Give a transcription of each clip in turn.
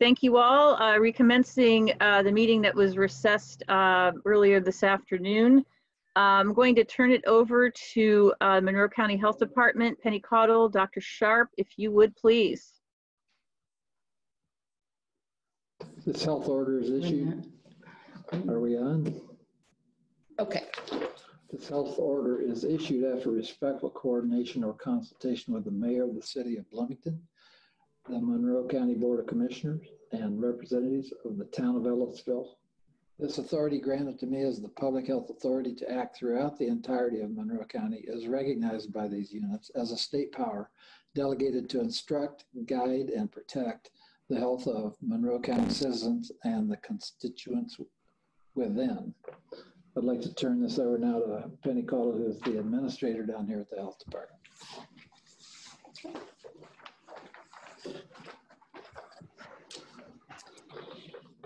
Thank you all. Uh, recommencing uh, the meeting that was recessed uh, earlier this afternoon. I'm going to turn it over to uh, Monroe County Health Department, Penny Caudill, Dr. Sharp, if you would please. This health order is issued. Are we on? Okay, This health order is issued after respectful coordination or consultation with the mayor of the city of Bloomington, the Monroe County Board of Commissioners, and representatives of the town of Ellettsville. This authority granted to me as the public health authority to act throughout the entirety of Monroe County is recognized by these units as a state power delegated to instruct, guide, and protect the health of Monroe County citizens and the constituents within. I'd like to turn this over now to Penny Caudill, who is the administrator down here at the health department.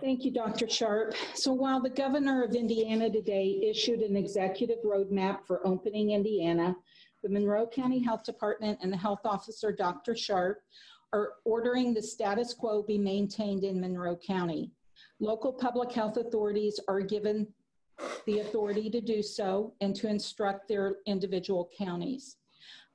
Thank you, Dr. Sharp. So while the governor of Indiana today issued an executive roadmap for opening Indiana, the Monroe County Health Department and the health officer, Dr. Sharp, are ordering the status quo be maintained in Monroe County. Local public health authorities are given the authority to do so and to instruct their individual counties.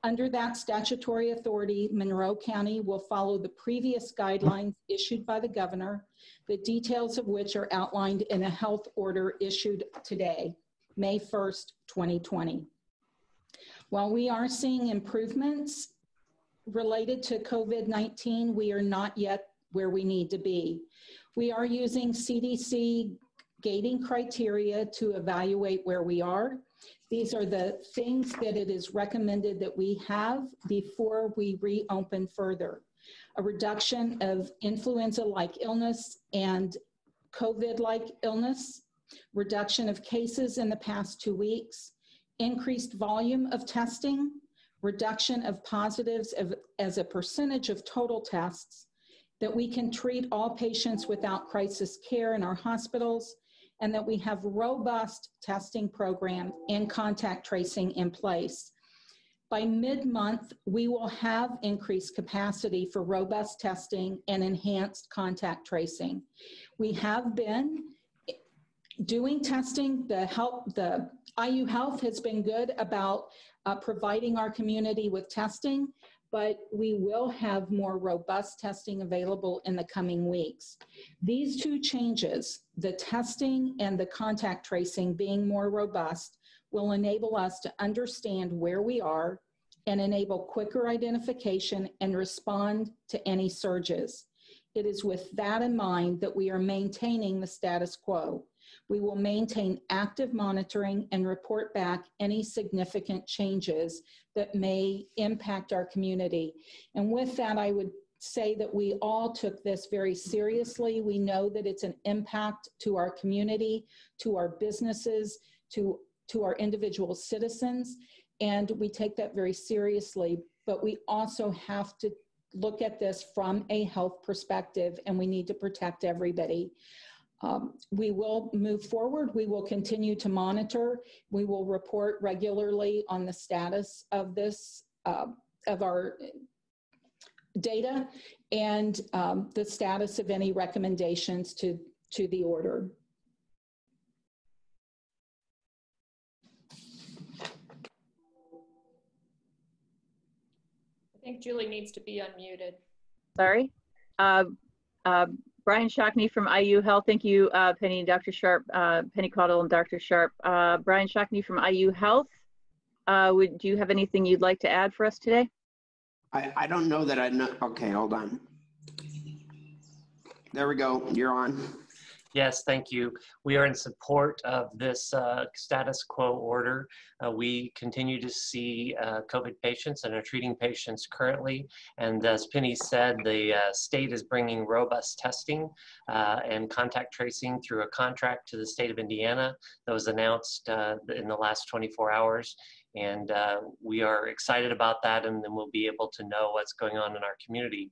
Under that statutory authority, Monroe County will follow the previous guidelines issued by the governor, the details of which are outlined in a health order issued today, May 1st, 2020. While we are seeing improvements related to COVID-19, we are not yet where we need to be. We are using CDC gating criteria to evaluate where we are. These are the things that it is recommended that we have before we reopen further. A reduction of influenza-like illness and COVID-like illness, reduction of cases in the past two weeks, increased volume of testing, reduction of positives of, as a percentage of total tests, that we can treat all patients without crisis care in our hospitals, and that we have robust testing program and contact tracing in place. By mid-month, we will have increased capacity for robust testing and enhanced contact tracing. We have been doing testing. The help, the IU Health has been good about uh, providing our community with testing, but we will have more robust testing available in the coming weeks. These two changes, the testing and the contact tracing being more robust, will enable us to understand where we are and enable quicker identification and respond to any surges. It is with that in mind that we are maintaining the status quo. We will maintain active monitoring and report back any significant changes that may impact our community. And with that, I would say that we all took this very seriously. We know that it's an impact to our community, to our businesses, to, to our individual citizens, and we take that very seriously. But we also have to look at this from a health perspective, and we need to protect everybody. Um, we will move forward. We will continue to monitor. We will report regularly on the status of this, uh, of our data and um, the status of any recommendations to, to the order. I think Julie needs to be unmuted. Sorry. Uh, uh, Brian Shockney from IU Health. Thank you, uh, Penny and Dr. Sharp, uh, Penny Caudill and Dr. Sharp. Uh, Brian Shockney from IU Health. Uh, would do you have anything you'd like to add for us today? I, I don't know that I know. Okay, hold on. There we go. You're on. Yes, thank you. We are in support of this uh, status quo order. Uh, we continue to see uh, COVID patients and are treating patients currently. And as Penny said, the uh, state is bringing robust testing uh, and contact tracing through a contract to the state of Indiana that was announced uh, in the last 24 hours. And we are excited about that, and then we'll be able to know what's going on in our community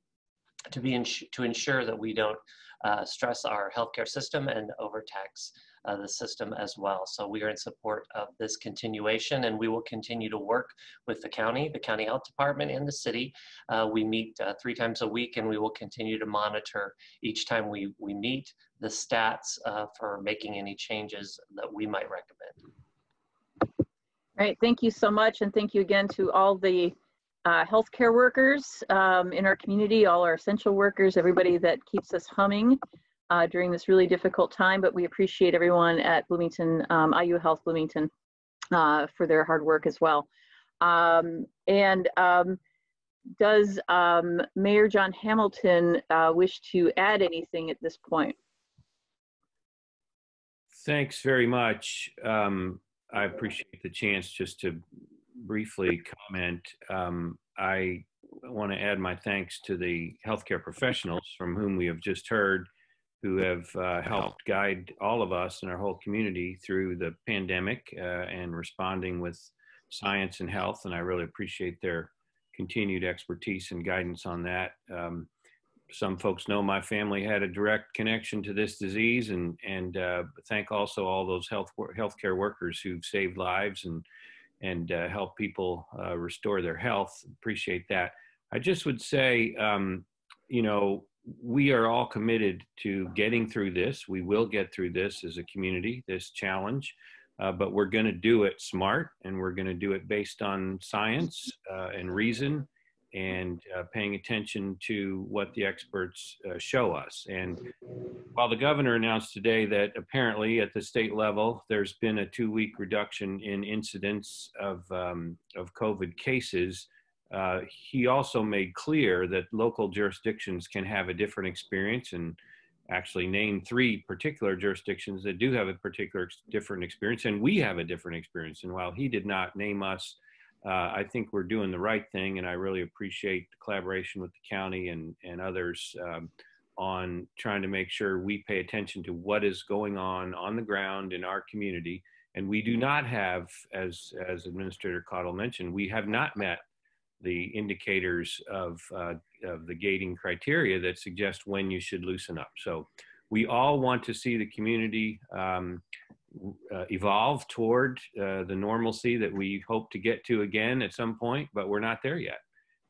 to be to ensure that we don't uh, stress our healthcare system and overtax uh, the system as well. So we are in support of this continuation and we will continue to work with the county, the county health department and the city. Uh, we meet uh, three times a week and we will continue to monitor each time we, we meet the stats uh, for making any changes that we might recommend. Right, thank you so much, and thank you again to all the uh, healthcare workers um, in our community, all our essential workers, everybody that keeps us humming uh, during this really difficult time. But we appreciate everyone at Bloomington, um, IU Health Bloomington, uh, for their hard work as well. Um, and um, does um, Mayor John Hamilton uh, wish to add anything at this point? Thanks very much. Um, I appreciate the chance just to briefly comment. Um, I want to add my thanks to the healthcare professionals from whom we have just heard, who have uh, helped guide all of us and our whole community through the pandemic uh, and responding with science and health. And I really appreciate their continued expertise and guidance on that. Um, some folks know my family had a direct connection to this disease and and uh, thank also all those health healthcare workers who've saved lives and and uh, help people uh, restore their health. Appreciate that. I just would say um, you know we are all committed to getting through this. We will get through this as a community this challenge uh, but we're going to do it smart and we're going to do it based on science uh, and reason and uh, paying attention to what the experts uh, show us. And while the governor announced today that apparently at the state level there's been a two-week reduction in incidence of um, of COVID cases, uh, he also made clear that local jurisdictions can have a different experience and actually named three particular jurisdictions that do have a particular different experience and we have a different experience and while he did not name us uh, I think we're doing the right thing, and I really appreciate the collaboration with the county and, and others um, on trying to make sure we pay attention to what is going on on the ground in our community. And we do not have, as, as Administrator Caudill mentioned, we have not met the indicators of, uh, of the gating criteria that suggest when you should loosen up. So we all want to see the community um, uh, evolve toward uh, the normalcy that we hope to get to again at some point, but we're not there yet.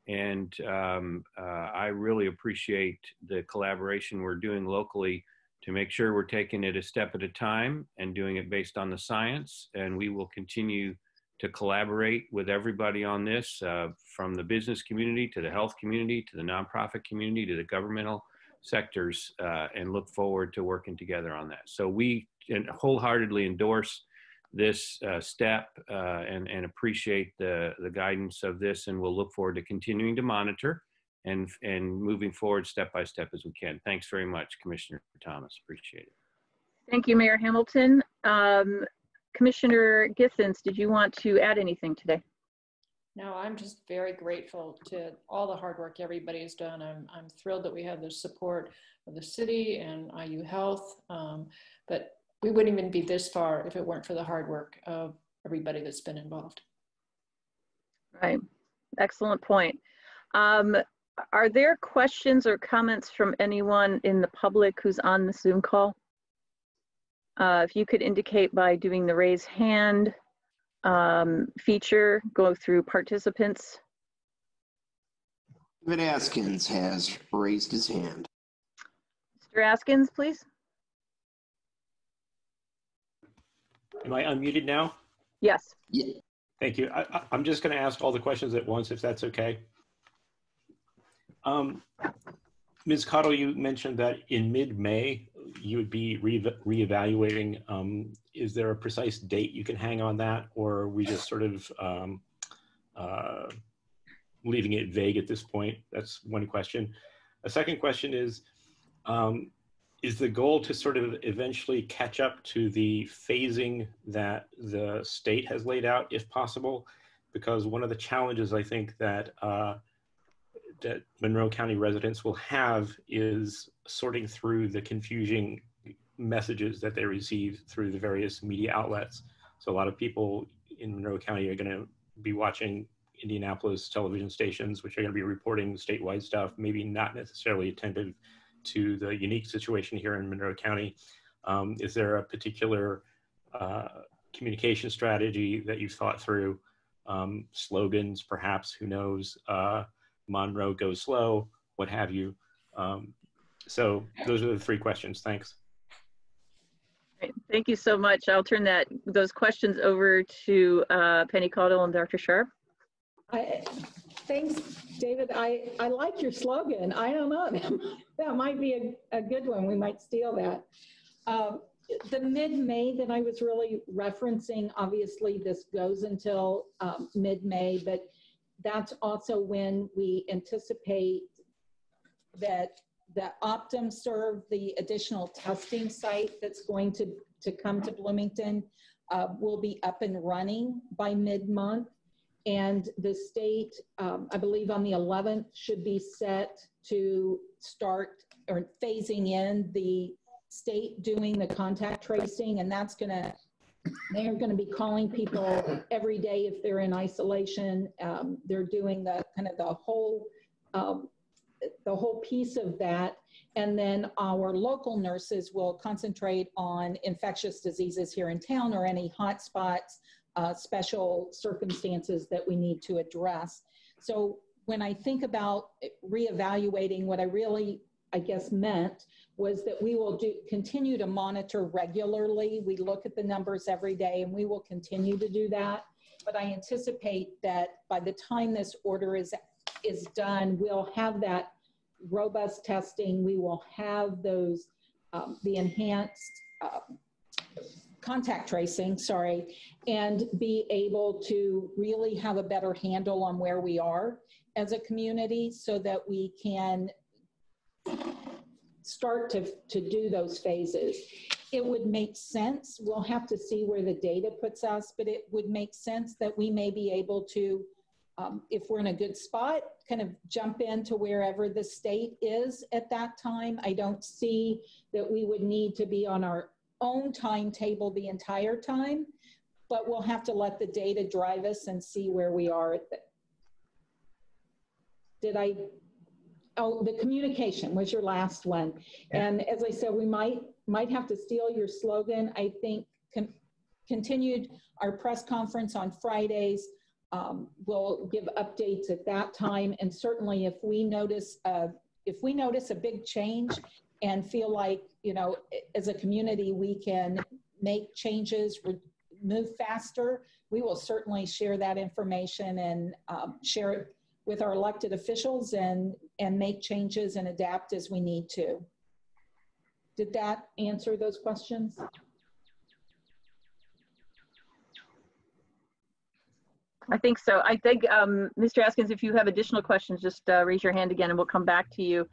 And um, uh, I really appreciate the collaboration we're doing locally to make sure we're taking it a step at a time and doing it based on the science. And we will continue to collaborate with everybody on this, uh, from the business community to the health community to the nonprofit community to the governmental sectors, uh, and look forward to working together on that. So we wholeheartedly endorse this uh, step uh, and, and appreciate the, the guidance of this and we'll look forward to continuing to monitor and, and moving forward step by step as we can. Thanks very much, Commissioner Thomas. Appreciate it. Thank you, Mayor Hamilton. Um, Commissioner Githens, did you want to add anything today? No, I'm just very grateful to all the hard work everybody has done. I'm, I'm thrilled that we have the support of the city and IU Health. Um, but we wouldn't even be this far if it weren't for the hard work of everybody that's been involved. Right. Excellent point. Um, are there questions or comments from anyone in the public who's on the Zoom call? Uh, if you could indicate by doing the raise hand um, feature, go through participants. David Askins has raised his hand. Mr. Askins, please. Am I unmuted now? Yes. Yeah. Thank you. I, am just going to ask all the questions at once, if that's okay. Um, Ms. Caudill, you mentioned that in mid-May you would be re reevaluating. Um, is there a precise date you can hang on that, or are we just sort of um, uh, leaving it vague at this point? That's one question. A second question is, um, is the goal to sort of eventually catch up to the phasing that the state has laid out, if possible? Because one of the challenges I think that uh, that Monroe County residents will have is sorting through the confusing messages that they receive through the various media outlets. So a lot of people in Monroe County are going to be watching Indianapolis television stations, which are going to be reporting statewide stuff, maybe not necessarily attentive to the unique situation here in Monroe County. Um, is there a particular uh, communication strategy that you've thought through? Um, slogans, perhaps, who knows? Uh, Monroe go slow, what have you. Um, so those are the three questions. Thanks. Great. Thank you so much. I'll turn that those questions over to uh, Penny Caudill and Dr. Sharp. I, thanks, David. I, I like your slogan. I don't know. That might be a, a good one. We might steal that. Um, the mid-May that I was really referencing, obviously this goes until um, mid-May, but that's also when we anticipate that the OptumServe the additional testing site that's going to, to come to Bloomington uh, will be up and running by mid-month. And the state, um, I believe on the 11th, should be set to start or phasing in the state doing the contact tracing. And that's going to, they're going to be calling people every day if they're in isolation. Um, they're doing the kind of the whole, um, the whole piece of that. And then our local nurses will concentrate on infectious diseases here in town or any hot spots uh, special circumstances that we need to address. So when I think about reevaluating, what I really, I guess, meant was that we will do continue to monitor regularly. We look at the numbers every day, and we will continue to do that. But I anticipate that by the time this order is is done, we'll have that robust testing. We will have those um, the enhanced. Uh, contact tracing, sorry, and be able to really have a better handle on where we are as a community so that we can start to, to do those phases. It would make sense, we'll have to see where the data puts us, but it would make sense that we may be able to, um, if we're in a good spot, kind of jump into wherever the state is at that time. I don't see that we would need to be on our own timetable the entire time, but we'll have to let the data drive us and see where we are at the, did I, oh, the communication was your last one. And as I said, we might, might have to steal your slogan. I think con continued our press conference on Fridays. Um, we'll give updates at that time. And certainly if we notice, uh, if we notice a big change and feel like, you know, as a community, we can make changes, move faster, we will certainly share that information and um, share it with our elected officials and, and make changes and adapt as we need to. Did that answer those questions? I think so. I think, um, Mr. Askins, if you have additional questions, just uh, raise your hand again and we'll come back to you.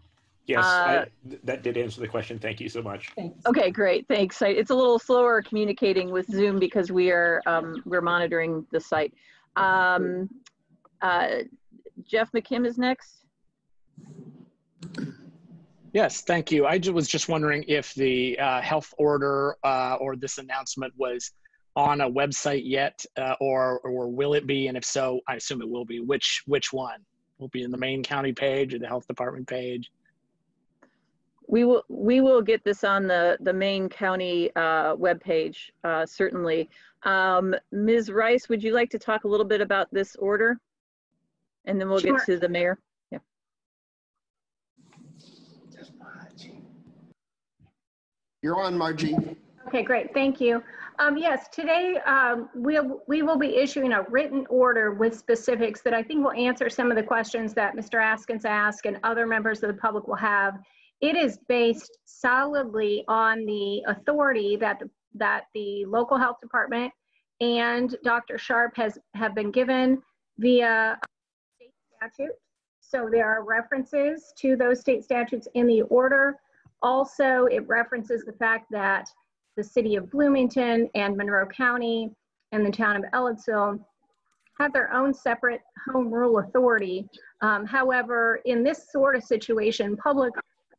Yes, Uh, I, th- that did answer the question. Thank you so much. Thanks. Okay, great, thanks. I- It's a little slower communicating with Zoom because we are, um, we're monitoring the site. Um, uh, Jeff McKim is next. Yes, thank you. I was just wondering if the uh, health order uh, or this announcement was on a website yet, uh, or or will it be? And if so, I assume it will be. Which which one will be in the main county page or the health department page? We will, we will get this on the, the main county uh, webpage, uh, certainly. Um, Ms. Rice, would you like to talk a little bit about this order? And then we'll get to the mayor. Yeah. You're on, Margie. Okay, great, thank you. Um, yes, today, um, we'll, we will be issuing a written order with specifics that I think will answer some of the questions that Mr. Askins asked and other members of the public will have. It is based solidly on the authority that, the- that the local health department and Dr. Sharp has, have been given via state statute. So there are references to those state statutes in the order. Also, it references the fact that the city of Bloomington and Monroe County and the town of Ellettsville have their own separate home rule authority. Um, however, in this sort of situation, public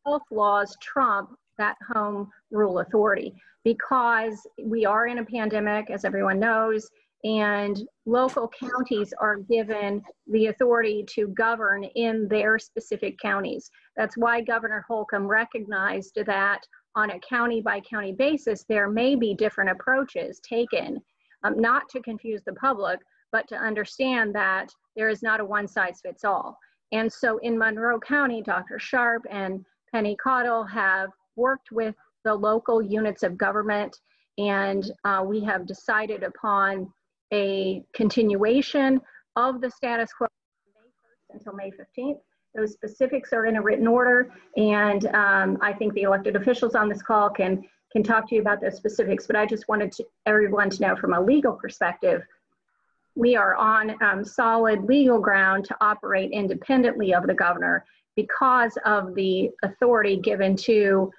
health laws trump that home rule authority because we are in a pandemic, as everyone knows, and local counties are given the authority to govern in their specific counties. That's why Governor Holcomb recognized that on a county by county basis, there may be different approaches taken, um, not to confuse the public, but to understand that there is not a one size fits all. And so in Monroe County, Dr. Sharp and Penny Caudill have worked with the local units of government, and uh, we have decided upon a continuation of the status quo May 1st until May 15th. Those specifics are in a written order, and um, I think the elected officials on this call can can talk to you about those specifics. But I just wanted to, everyone to know from a legal perspective, we are on um, solid legal ground to operate independently of the governor because of the authority given to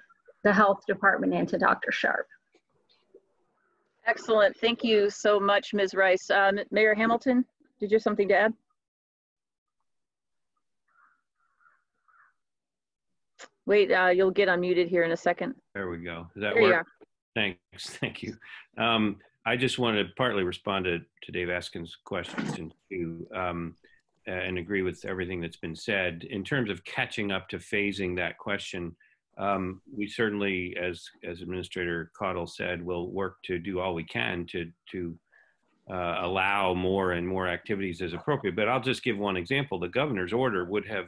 the health department and to Dr. Sharp. Excellent. Thank you so much, Ms. Rice. Um, Mayor Hamilton, did you have something to add? Wait, uh, you'll get unmuted here in a second. There we go. Does that There work? Thanks. Thank you. Um, I just want to partly respond to, to Dave Askin's questions and to um, uh, and agree with everything that's been said. In terms of catching up to phasing that question, um, we certainly, as as Administrator Caudill said, will work to do all we can to to uh, allow more and more activities as appropriate. But I'll just give one example. The governor's order would have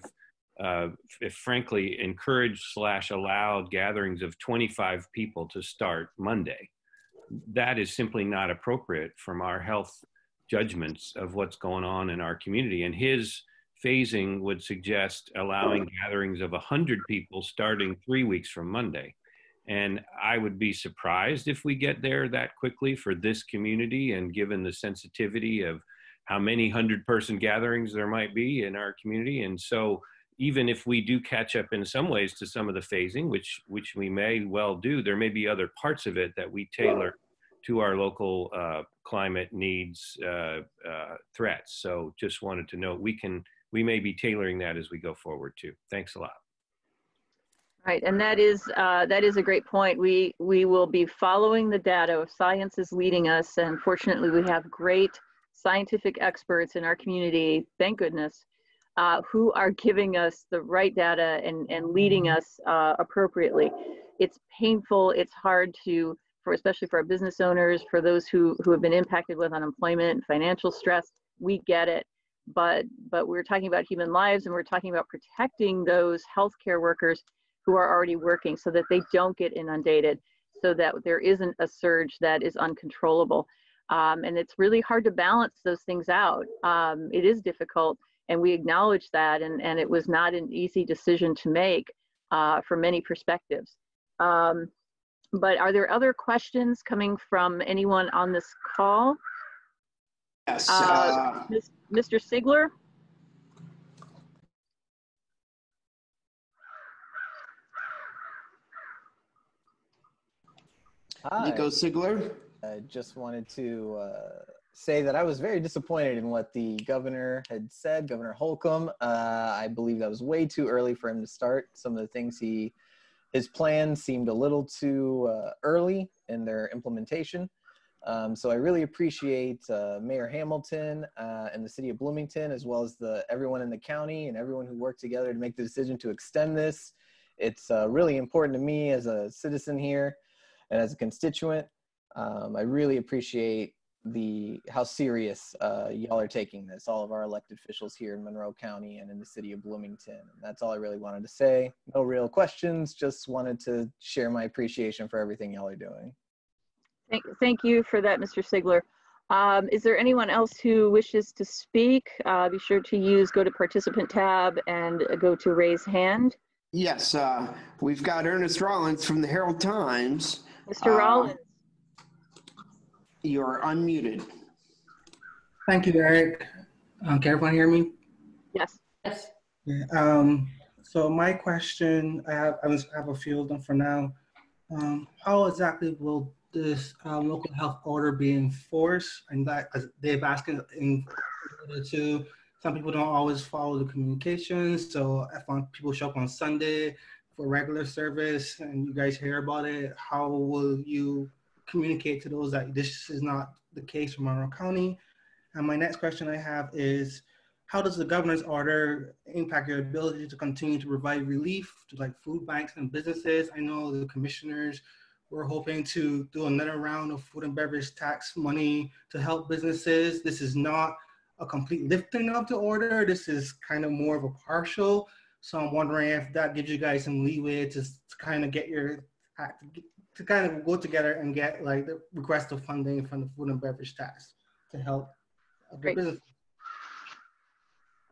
uh, if frankly encouraged slash allowed gatherings of 25 people to start Monday. That is simply not appropriate from our health judgments of what's going on in our community. And his phasing would suggest allowing gatherings of 100 people starting three weeks from Monday. And I would be surprised if we get there that quickly for this community and given the sensitivity of how many hundred person gatherings there might be in our community. And so even if we do catch up in some ways to some of the phasing, which which we may well do, there may be other parts of it that we tailor to our local uh, climate needs uh, uh, threats. So just wanted to note we can we may be tailoring that as we go forward too. Thanks a lot. Right, and that is uh, that is a great point. We we will be following the data. Science is leading us, and fortunately, we have great scientific experts in our community. Thank goodness, uh, who are giving us the right data and and leading us uh, appropriately. It's painful. It's hard to for especially for our business owners, for those who who have been impacted with unemployment, financial stress. We get it, but but we're talking about human lives, and we're talking about protecting those healthcare workers who are already working so that they don't get inundated so that there isn't a surge that is uncontrollable. Um, and it's really hard to balance those things out. Um, it is difficult and we acknowledge that and, and it was not an easy decision to make uh, from many perspectives. Um, but are there other questions coming from anyone on this call Yes. uh, uh, mr sigler Hi. Nico Sigler. I just wanted to uh, say that I was very disappointed in what the governor had said, Governor Holcomb. Uh, I believe that was way too early for him to start. Some of the things he, his plan seemed a little too uh, early in their implementation. Um, so I really appreciate uh, Mayor Hamilton uh, and the city of Bloomington, as well as the everyone in the county and everyone who worked together to make the decision to extend this. It's uh, really important to me as a citizen here and as a constituent. Um, I really appreciate the how serious uh, y'all are taking this. All of our elected officials here in Monroe County and in the city of Bloomington. And that's all I really wanted to say. No real questions. Just wanted to share my appreciation for everything y'all are doing. Thank, thank you for that, Mr. Sigler. Um, is there anyone else who wishes to speak? Uh, be sure to use go to participant tab and go to raise hand. Yes, uh, we've got Ernest Rollins from the Herald Times. Mr. Uh, Rollins, You're unmuted. Thank you, Eric. Um, can everyone hear me? yes. Yes. Um, so my question, I have, I was- have a few of them for now. Um, how exactly will this um, local health order be enforced? And that, as Dave Askins, in order to some people don't always follow the communications. So if on, people show up on Sunday for regular service and you guys hear about it, how will you communicate to those that this is not the case for Monroe County? And my next question I have is, how does the governor's order impact your ability to continue to provide relief to like food banks and businesses? I know the commissioners were hoping to do another round of food and beverage tax money to help businesses. This is not a complete lifting of the order. This is kind of more of a partial. So I'm wondering if that gives you guys some leeway to, to kind of get your to kind of go together and get like the request of funding from the food and beverage tax to help Great.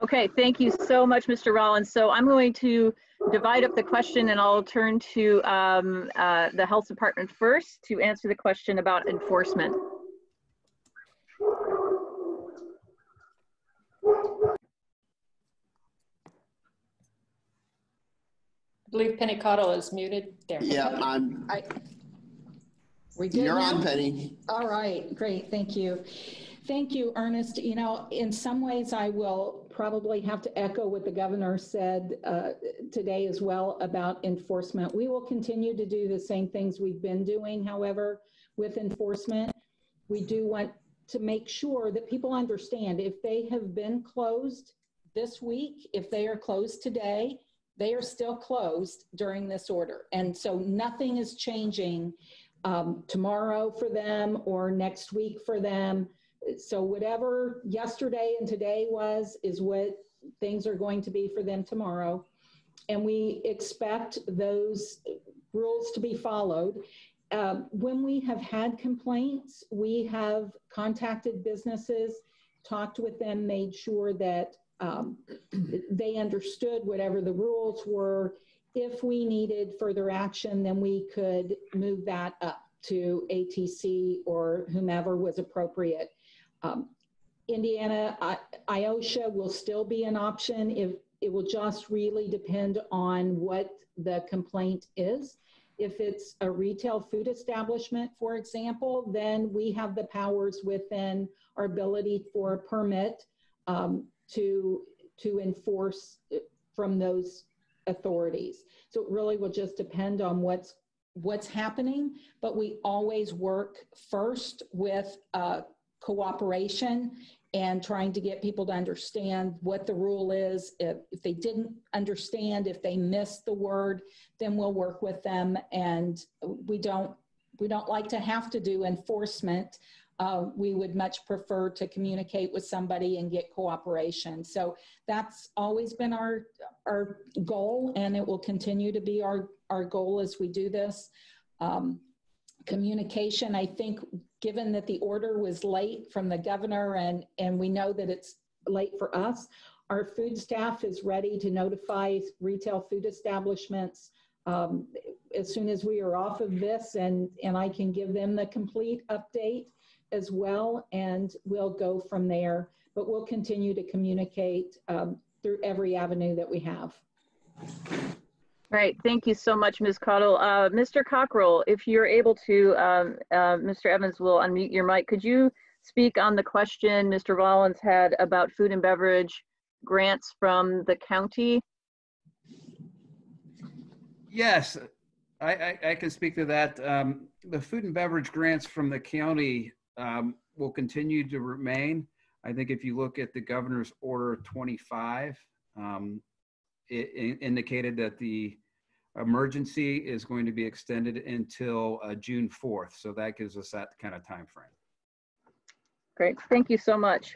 Okay, thank you so much, Mr. Rollins. So I'm going to divide up the question and I'll turn to um, uh, the health department first to answer the question about enforcement. I believe Penny Caudill is muted. There. Yeah, I'm. I, we good You're now? on, Penny. All right, great, thank you. Thank you, Ernest. You know, in some ways, I will probably have to echo what the governor said uh, today as well about enforcement. We will continue to do the same things we've been doing. However, with enforcement, we do want to make sure that people understand if they have been closed this week, if they are closed today, they are still closed during this order. And so nothing is changing um, tomorrow for them or next week for them. So whatever yesterday and today was is what things are going to be for them tomorrow. And we expect those rules to be followed. Um, when we have had complaints, we have contacted businesses, talked with them, made sure that um, they understood whatever the rules were. If we needed further action, then we could move that up to ATC or whomever was appropriate. Um, Indiana, I, IOSHA will still be an option if it will just really depend on what the complaint is. If it's a retail food establishment, for example, then we have the powers within our ability for a permit um, to, to enforce from those authorities. So it really will just depend on what's what's happening, but we always work first with uh, cooperation and trying to get people to understand what the rule is. If, if they didn't understand, if they missed the word, then we'll work with them. And we don't we don't like to have to do enforcement uh, we would much prefer to communicate with somebody and get cooperation. So that's always been our our goal, and it will continue to be our our goal as we do this. Um, communication, I think, given that the order was late from the governor, and and we know that it's late for us, our food staff is ready to notify retail food establishments. Um, as soon as we are off of this and, and I can give them the complete update, as well, and we'll go from there. But we'll continue to communicate um, through every avenue that we have. Right. Thank you so much, Ms. Caudill. Uh, Mr. Cockrell, if you're able to, um, uh, Mr. Evans will unmute your mic. Could you speak on the question Mr. Rollins had about food and beverage grants from the county? Yes, I, I, I can speak to that. Um, the food and beverage grants from the county um, will continue to remain. I think if you look at the governor's order 25, um, it, it, indicated that the emergency is going to be extended until uh, June 4th. So that gives us that kind of time frame. Great, thank you so much.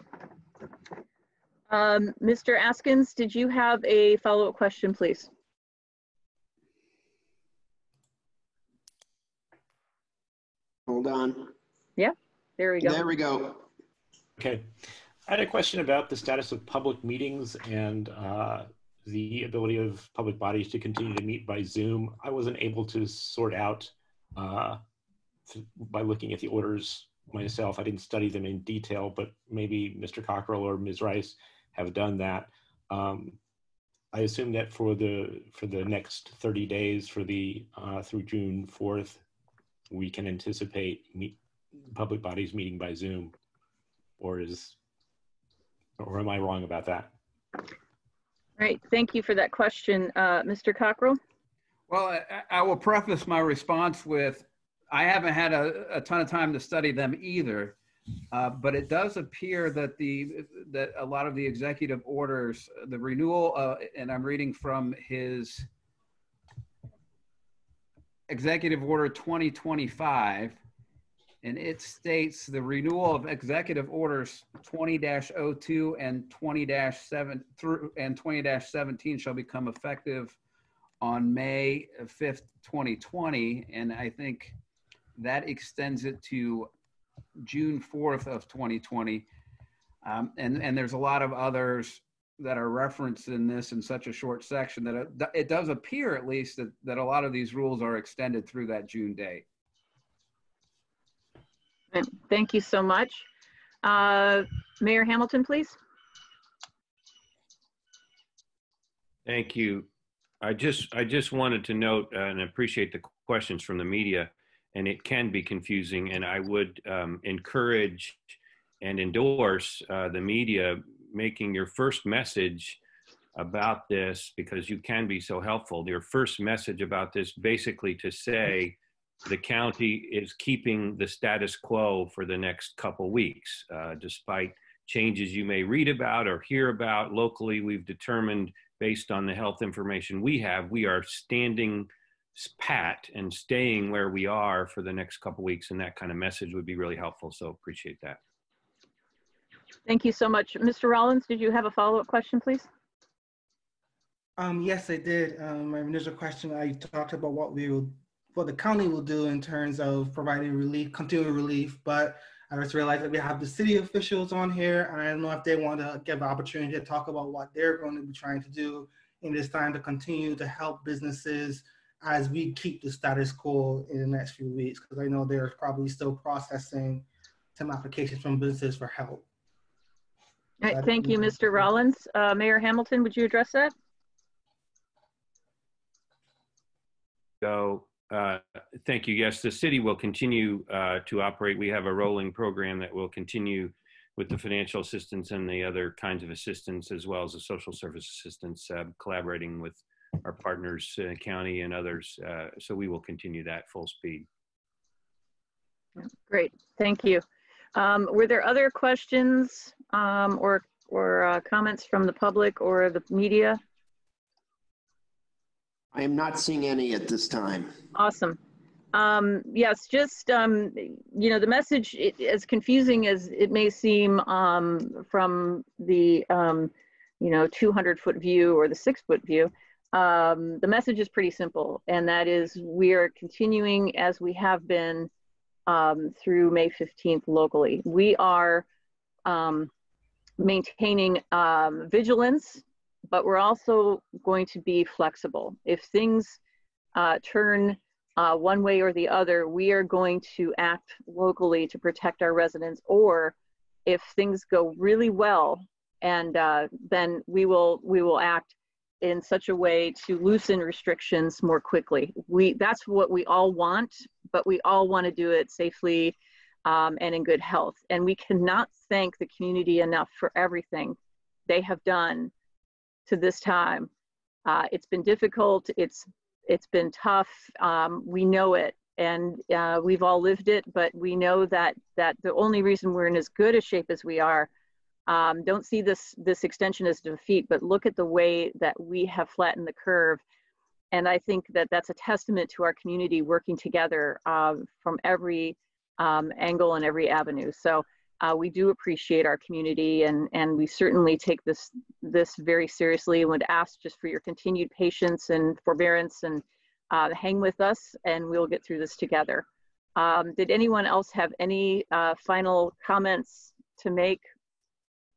Um, Mr. Askins, did you have a follow-up question, please? Hold on. Yeah. There we go. There we go. Okay. I had a question about the status of public meetings and uh, the ability of public bodies to continue to meet by Zoom. I wasn't able to sort out uh, by looking at the orders myself. I didn't study them in detail, but maybe Mr. Cockrell or Ms. Rice have done that. Um, I assume that for the for the next 30 days, for the uh, through June 4th, we can anticipate meet, public bodies meeting by Zoom, or is, or am I wrong about that? Right. Thank you for that question, uh, Mr. Cockrell. Well, I, I, will preface my response with I haven't had a, a, ton of time to study them either. Uh, but it does appear that the that a lot of the executive orders, the renewal, uh, and I'm reading from his executive order 2025, and it states the renewal of executive orders 20-02 and 20-7 through and 20-17 shall become effective on May 5th, 2020, and I think that extends it to June 4th of 2020. Um, and, and there's a lot of others that are referenced in this in such a short section that it, it does appear at least that, that a lot of these rules are extended through that June date. Thank you so much. Uh, Mayor Hamilton, please. Thank you. I just I just wanted to note uh, and appreciate the questions from the media, and it can be confusing. And I would um, encourage and endorse uh, the media making your first message about this because you can be so helpful. Your first message about this basically to say the county is keeping the status quo for the next couple weeks, uh, despite changes you may read about or hear about locally. We've determined, based on the health information we have, we are standing pat and staying where we are for the next couple weeks, and that kind of message would be really helpful. So appreciate that. Thank you so much. Mr. Rollins, did you have a follow-up question, please? Um, yes, I did. Um, my initial question, I talked about what we will, what the county will do in terms of providing relief, continuing relief, but I just realized that we have the city officials on here, and I don't know if they want to give an opportunity to talk about what they're going to be trying to do in this time to continue to help businesses as we keep the status quo in the next few weeks, because I know they're probably still processing some applications from businesses for help. All right, thank you, Mr. Rollins. Uh, Mayor Hamilton, would you address that? So, uh, thank you. Yes, the city will continue uh, to operate. We have a rolling program that will continue with the financial assistance and the other kinds of assistance, as well as the social service assistance, uh, collaborating with our partners, uh, county and others. Uh, so we will continue that full speed. Great, thank you. Um, were there other questions um, or, or comments from the public or the media? I am not seeing any at this time. Awesome. Um, yes, just, um, you know, the message, it, as confusing as it may seem um, from the, um, you know, 200 foot view or the six foot view, um, the message is pretty simple. And that is we are continuing as we have been um, through May 15th locally. We are maintaining vigilance, but we're also going to be flexible. If things uh, turn uh, one way or the other, we are going to act locally to protect our residents. Or if things go really well, and uh, then we will we will act in such a way to loosen restrictions more quickly. We that's what we all want, but we all want to do it safely um, and in good health. And we cannot thank the community enough for everything they have done to this time. Uh, it's been difficult. It's it's been tough. Um, we know it, and uh, we've all lived it. But we know that that the only reason we're in as good a shape as we are um, don't see this this extension as defeat, but look at the way that we have flattened the curve. And I think that that's a testament to our community working together uh, from every um, angle and every avenue. So uh, we do appreciate our community, and and we certainly take this this very seriously. And would ask just for your continued patience and forbearance, and uh, hang with us, and we'll get through this together. Um, did anyone else have any uh, final comments to make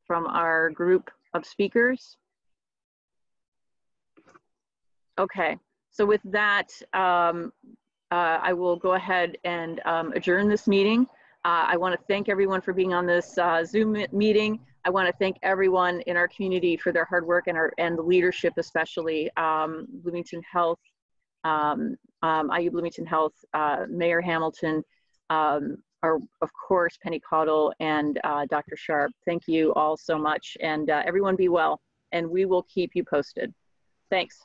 from our group of speakers? Okay, so with that, um, uh, I will go ahead and um, adjourn this meeting. Uh, I want to thank everyone for being on this uh, Zoom meeting. I want to thank everyone in our community for their hard work and, our, and the leadership, especially um, Bloomington Health, um, um, IU Bloomington Health, uh, Mayor Hamilton, um, are, of course, Penny Caudill and uh, Dr. Sharp. Thank you all so much. And uh, everyone be well, and we will keep you posted. Thanks.